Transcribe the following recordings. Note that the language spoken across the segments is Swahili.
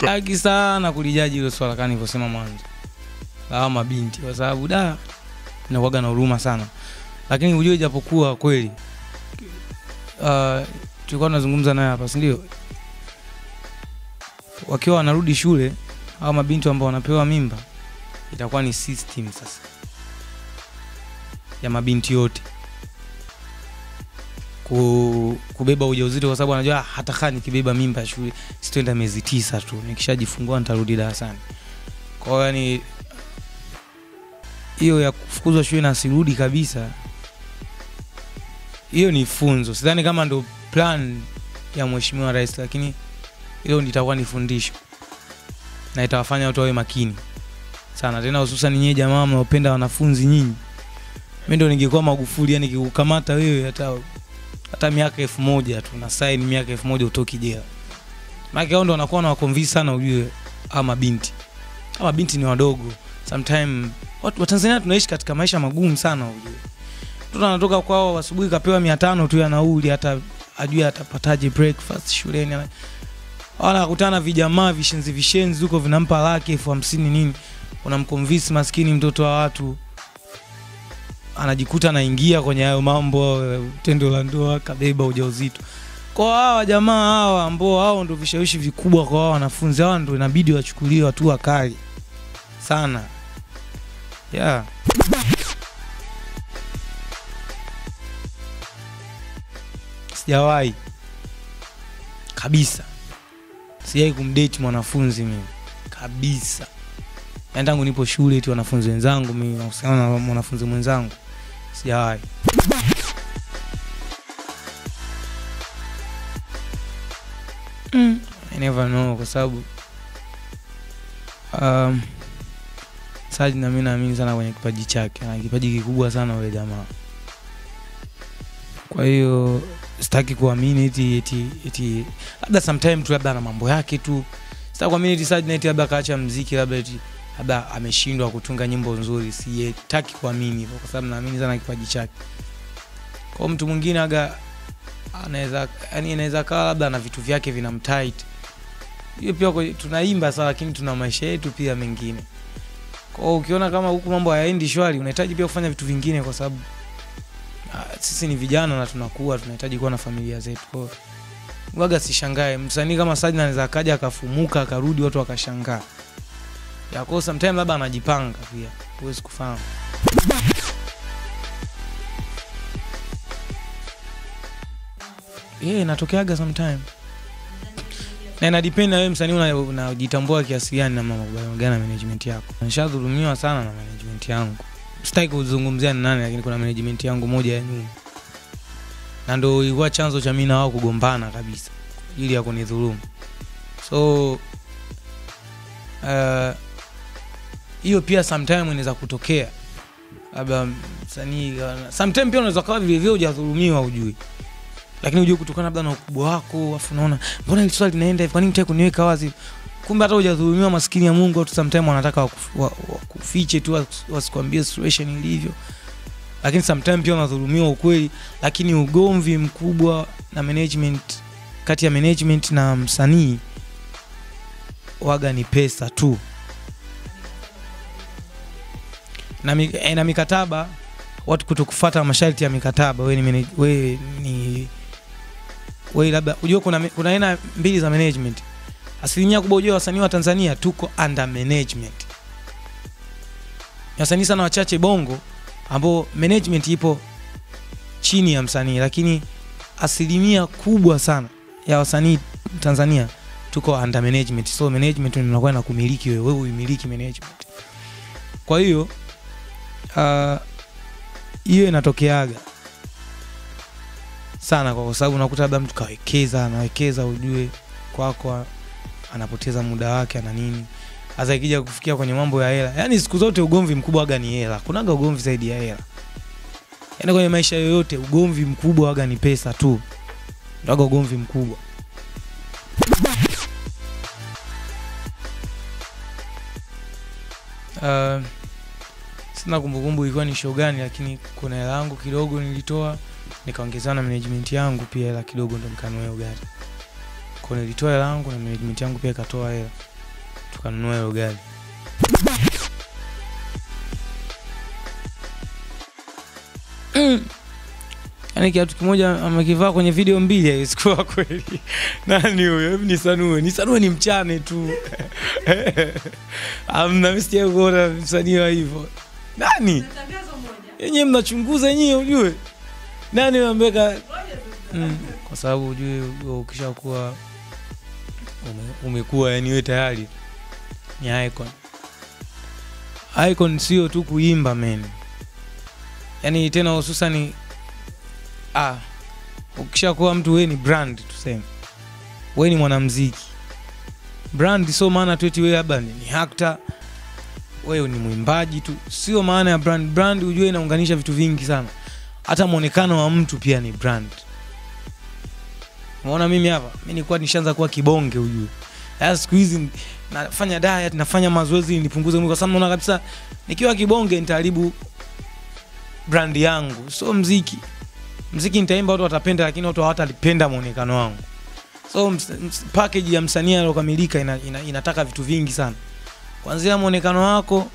taki sana kulijaji hilo swala kama nilivyosema mwanzo. Hawa mabinti kwa sababu da nakuwaga na huruma sana. Lakini ujue japokuwa kweli. Uh, tulikuwa tunazungumza naye hapa sindio wakiwa wanarudi shule au mabinti ambao wanapewa mimba itakuwa ni system sasa ya mabinti yote ku, kubeba ujauzito kwa sababu anajua "Ah, hata kaa nikibeba mimba ya shule sitoenda miezi tisa tu nikishajifungua nitarudi darasani. Kwa hiyo yani hiyo ya kufukuzwa shule na sirudi kabisa hiyo ni funzo. Sidhani kama ndo plan ya mheshimiwa rais lakini hilo litakuwa ni fundisho na itawafanya watu wawe makini sana. Tena hususan nyie jamaa mnaopenda wanafunzi nyinyi. Mi ndo ningekuwa magufuli yani kikukamata wewe hata hata miaka elfu moja tu na saini miaka elfu moja utoki jela. Maake ao ndo wanakuwa nawakonvinsi sana ujue ama mabinti. Ama mabinti ni wadogo. Sometime watu watanzania tunaishi katika maisha magumu sana ujue. Mtoto anatoka kwao asubuhi kapewa mia tano tu ya nauli hata ajue atapataje breakfast shuleni. Wanakutana vijamaa vishenzi vishenzi huko vinampa laki elfu hamsini nini. Unamkonvinsi maskini mtoto wa watu anajikuta anaingia kwenye hayo mambo tendo la ndoa kabeba ujauzito. Kwa hawa jamaa hawa ambao hao ndio vishawishi vikubwa kwa hao wanafunzi hawa ndio inabidi wachukuliwe hatua kali sana. Yeah. sijawahi. Kabisa. Sijawahi kumdate mwanafunzi mimi. Kabisa. Yani tangu nipo shule tu wanafunzi wenzangu mimi nahusiana na mwanafunzi mwenzangu sijawahi mm. I never know kwa sababu um, Saji na mimi naamini sana kwenye kipaji chake ana kipaji kikubwa sana yule jamaa. Kwa hiyo sitaki kuamini eti eti eti labda sometime tu labda ana mambo yake tu. Sitaki kuamini eti Saji na eti labda kaacha mziki labda eti labda ameshindwa kutunga nyimbo nzuri sietaki kuamini hivyo kwa sababu naamini sana kipaji chake. Kwa mtu mwingine aga anaweza kawa labda na vitu vyake vinamtight hiyo pia tunaimba sawa lakini tuna maisha yetu pia mengine. Kwa hiyo ukiona kama huku mambo hayaendi shwari unahitaji pia kufanya vitu vingine kwa sababu ah, sisi ni vijana na tunakuwa tunahitaji kuwa na familia zetu. Kwa hiyo waga sishangae. Msanii kama Sajna anaweza akaja akafumuka akarudi watu wakashangaa ya kwa sometimes labda anajipanga pia. Huwezi kufahamu. Yeah, inatokeaga sometime. Na inadepend na wewe msanii unajitambua kiasi gani na makubaliano gani na management yako. Nishadhulumiwa sana na management yangu. Sitaki kuzungumzia ni nani lakini kuna management yangu moja ya nyuma. Na ndo ilikuwa chanzo cha mimi na wao kugombana kabisa. Ili ya kunidhulumu. So uh, hiyo pia sometime inaweza kutokea. Labda msanii sometime pia unaweza kawa vilevile hujadhulumiwa ujui lakini ujue kutokana labda na ukubwa wako afu unaona mbona hili swali linaenda hivi? Kwa nini kuniweka wazi? Kumbe hata hujadhulumiwa maskini ya mungu watu sometime wanataka wakufiche wa- wa, tu wasikuambie situation ilivyo. Lakini sometime pia unadhulumiwa ukweli lakini ugomvi mkubwa na management kati ya management na msanii waga ni pesa tu na, eh, na mikataba watu kutokufata masharti ya mikataba wewe ni, we ni wewe labda unajua kuna kuna aina mbili za management. Asilimia kubwa unajua, wasanii wa tanzania tuko under management. Wasanii sana wachache bongo ambao management ipo chini ya msanii lakini asilimia kubwa sana ya wasanii tanzania tuko under management. So management unakuwa na kumiliki wewe wewe uimiliki management. Kwa hiyo ah, uh, inatokeaga sana kwa sababu unakuta labda mtu kawekeza anawekeza ujue kwako anapoteza muda wake ana nini. Hasa ikija kufikia kwenye mambo ya hela. Yani siku zote ugomvi mkubwa waga ni hela. Kunaga ugomvi zaidi ya hela. Yaani kwenye maisha yoyote ugomvi mkubwa waga ni pesa tu. Ndaga ugomvi mkubwa. Uh, sina kumbukumbu ilikuwa ni show gani lakini kuna hela yangu kidogo nilitoa nikaongezewa na management yangu pia hela kidogo ndo nikanunua hiyo gari kwa nilitoa hela yangu na management yangu pia ikatoa hela tukanunua hiyo gari yaani kiatu kimoja amekivaa kwenye video mbili haisikuwa kweli. Nani huyo? Hebu nisanue. Nisanue ni mchane tu. Amna msija kuona msanii wa hivyo nani? Yenyewe mnachunguza yenyewe ujue. Nani ameweka? Mm. kwa sababu ujue ukishakuwa ume, umekuwa yani we tayari ni icon. Icon sio tu kuimba men yani tena hususani ah, ukishakuwa mtu we ni brand tuseme. We ni mwanamziki brand sio maana tu eti we labda ni, ni actor wewe ni mwimbaji tu. Sio maana ya brand. Brand ujue inaunganisha vitu vingi sana. Hata mwonekano wa mtu pia ni brand. Unaona mimi hapa? Mi nilikuwa nishaanza kuwa kibonge ujue sasa siku hizi nafanya diet nafanya mazoezi nipunguze mwili. Kwa sababu naona kabisa nikiwa kibonge nitaharibu brand yangu. So mziki. Mziki nitaimba watu watapenda lakini watu hawatalipenda mwonekano wangu. So package ya msanii aliokamilika ina, ina, inataka vitu vingi sana kwanzia mwonekano wako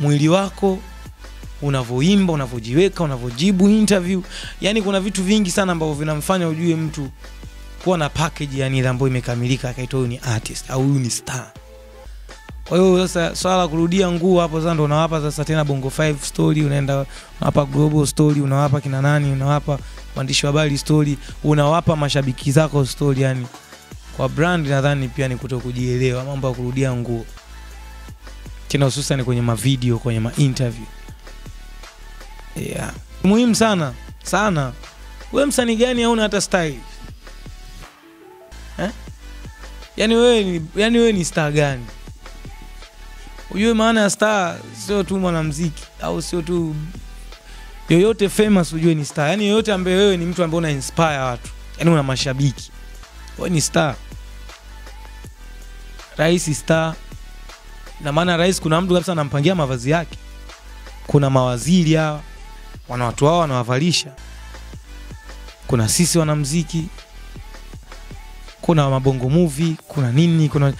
mwili wako unavyoimba unavyojiweka unavyojibu interview. Yani kuna vitu vingi sana ambavyo vinamfanya ujue mtu kuwa na package yani ile ambayo imekamilika akaitwa huyu ni artist au huyu ni star. Kwa hiyo sasa swala la kurudia nguo hapo sasa ndo unawapa sasa tena bongo 5 story unaenda unawapa global story unawapa kina nani unawapa waandishi wa habari story unawapa mashabiki zako story yani kwa brand nadhani pia ni kuto kujielewa mambo ya kurudia nguo. Tena hususan kwenye mavideo kwenye mainterview yeah. muhimu sana sana. We msanii gani hauna hata style? Eh? yani wewe ni, yani wewe ni star gani? Ujue maana ya star sio tu mwanamziki au sio tu yoyote famous ujue ni star. Yani yoyote ambaye wewe ni mtu ambaye una inspire watu. Yani una mashabiki. Wewe ni star rais star. Na maana rais kuna mtu kabisa anampangia mavazi yake. Kuna mawaziri hawa wana watu wao wanawavalisha. Kuna sisi wanamziki kuna mabongo movie kuna nini kuna